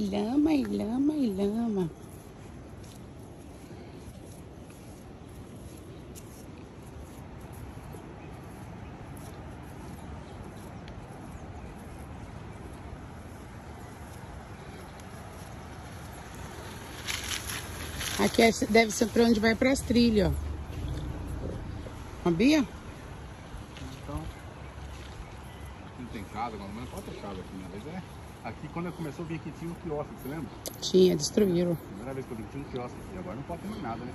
lama, e lama, e lama. Aqui é, deve ser para onde vai para as trilhas, ó. A Bia? Então, não tem casa, mas pode ter casa aqui, né? Mas é. Aqui quando começou a vir aqui tinha um quiosque, você lembra? Tinha, destruíram. Primeira vez que eu vim tinha um quiosque aqui, agora não pode ter mais nada, né?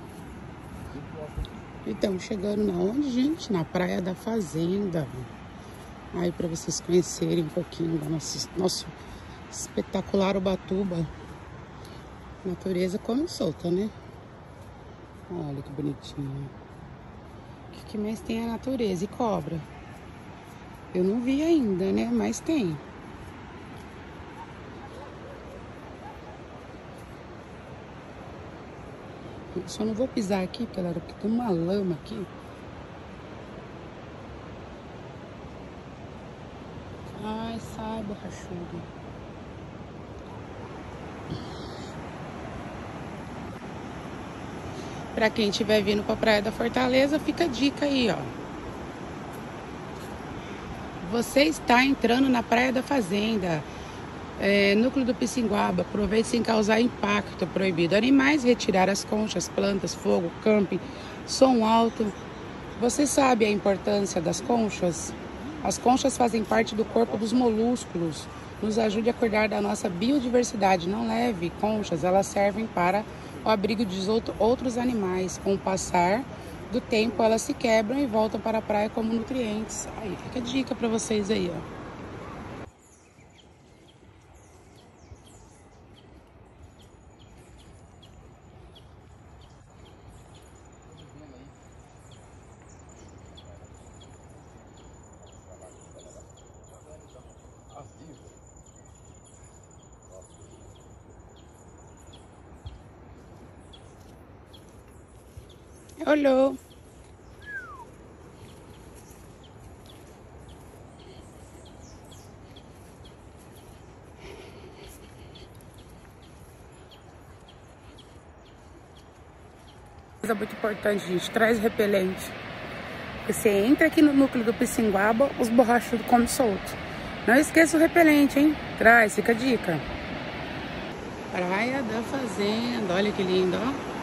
Tinha um quiosque aqui. E estamos chegando na onde, gente? Na Praia da Fazenda. Aí para vocês conhecerem um pouquinho do nosso, nosso espetacular Ubatuba. Natureza come solta, né? Olha que bonitinho. O que, que mais tem a natureza? E cobra? Eu não vi ainda, né? Mas tem. Eu só não vou pisar aqui, galera, porque tem uma lama aqui. Ai, sai, borrachudo. Pra quem estiver vindo pra Praia da Fortaleza, fica a dica aí, ó. Você está entrando na Praia da Fazenda, é, núcleo do Pissinguaba. Aproveite sem causar impacto, proibido. Animais, retirar as conchas, plantas, fogo, camping, som alto. Você sabe a importância das conchas? As conchas fazem parte do corpo dos molúsculos. Nos ajude a cuidar da nossa biodiversidade. Não leve conchas, elas servem para o abrigo de outros animais. Com o passar do tempo, elas se quebram e voltam para a praia como nutrientes. Aí fica a dica para vocês aí, ó. Olá. Coisa muito importante, gente, traz repelente. Você entra aqui no núcleo do Pissinguaba, os borrachos comem solto. Não esqueça o repelente, hein? Traz, fica a dica. Praia da Fazenda, olha que lindo, ó.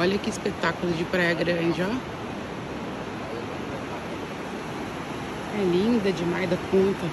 Olha que espetáculo de praia grande, ó. É linda demais da conta.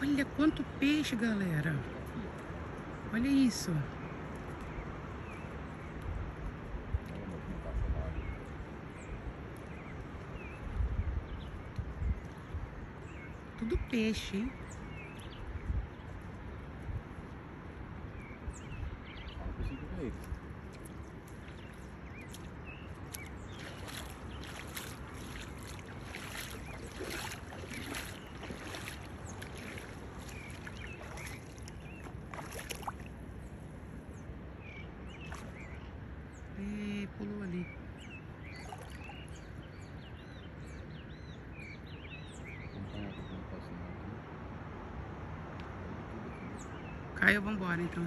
Olha quanto peixe, galera. Olha isso. Tudo peixe, hein? Caiu, vambora então.